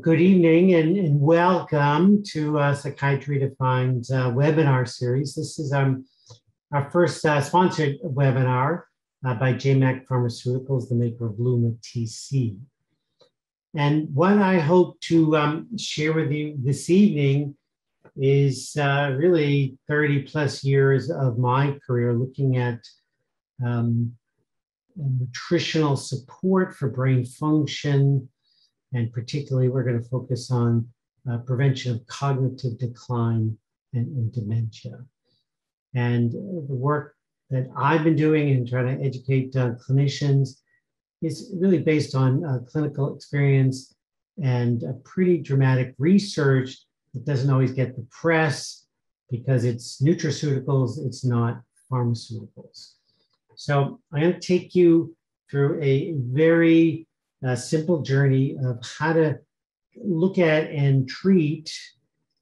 Good evening and, and welcome to uh, Psychiatry Redefined uh, webinar series. This is um, our first uh, sponsored webinar uh, by JayMac Pharmaceuticals, the maker of Luma TC. And what I hope to um, share with you this evening is uh, really 30 plus years of my career looking at um, nutritional support for brain function, and particularly, we're going to focus on uh, prevention of cognitive decline and, and dementia. And the work that I've been doing in trying to educate uh, clinicians is really based on uh, clinical experience and a pretty dramatic research that doesn't always get the press because it's nutraceuticals, it's not pharmaceuticals. So I'm going to take you through a very a simple journey of how to look at and treat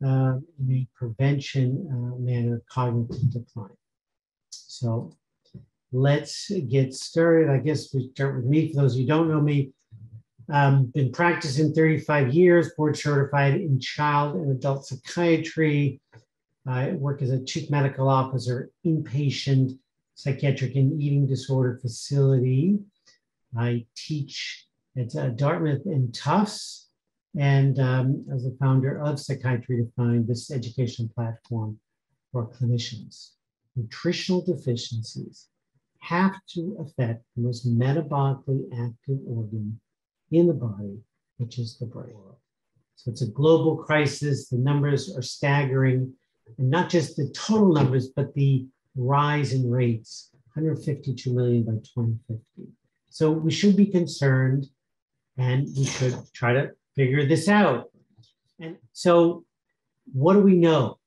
uh, in a prevention uh, manner cognitive decline. So let's get started. I guess we start with me. For those who don't know me, um, been practicing 35 years, board certified in child and adult psychiatry. I work as a chief medical officer, inpatient psychiatric and eating disorder facility. I teach it's uh, Dartmouth and Tufts, and um, as the founder of Psychiatry Redefined, this education platform for clinicians. Nutritional deficiencies have to affect the most metabolically active organ in the body, which is the brain. So it's a global crisis. The numbers are staggering, and not just the total numbers, but the rise in rates 152 million by 2050. So we should be concerned and we could try to figure this out. And so, what do we know?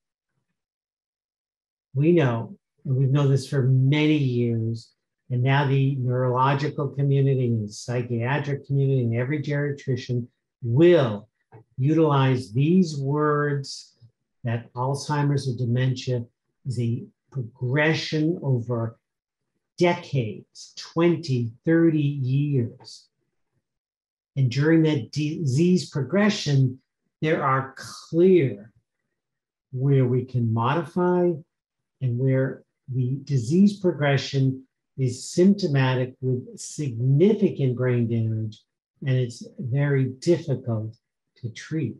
We know, and we've known this for many years, and now the neurological community and the psychiatric community and every geriatrician will utilize these words that Alzheimer's or dementia is a progression over decades, 20, 30 years. And during that disease progression, there are clear where we can modify and where the disease progression is symptomatic with significant brain damage and it's very difficult to treat.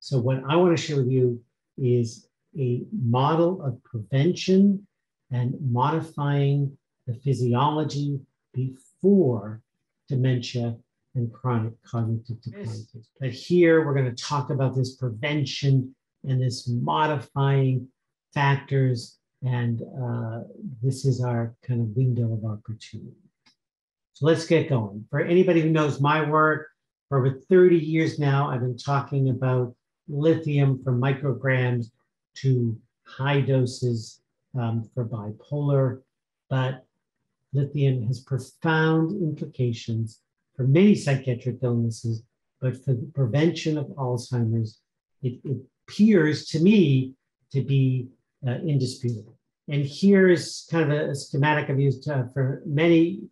So, what I want to share with you is a model of prevention and modifying the physiology before dementia and chronic cognitive decline. But here we're going to talk about this prevention and this modifying factors, and uh, this is our kind of window of opportunity. So let's get going. For anybody who knows my work, for over 30 years now, I've been talking about lithium from micrograms to high doses um, for bipolar, but lithium has profound implications for many psychiatric illnesses, but for the prevention of Alzheimer's, it, it appears to me to be uh, indisputable. And here's kind of a, a schematic I've used uh, for many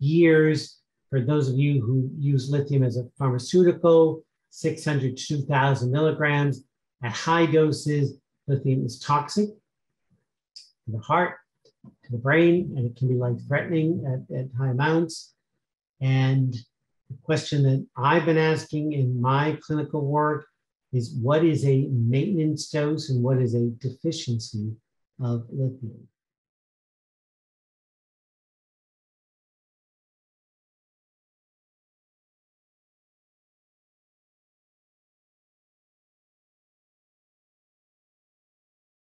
years. For those of you who use lithium as a pharmaceutical, 600 to 2,000 milligrams at high doses, lithium is toxic to the heart, to the brain, and it can be life threatening at, at high amounts. And the question that I've been asking in my clinical work is what is a maintenance dose and what is a deficiency of lithium?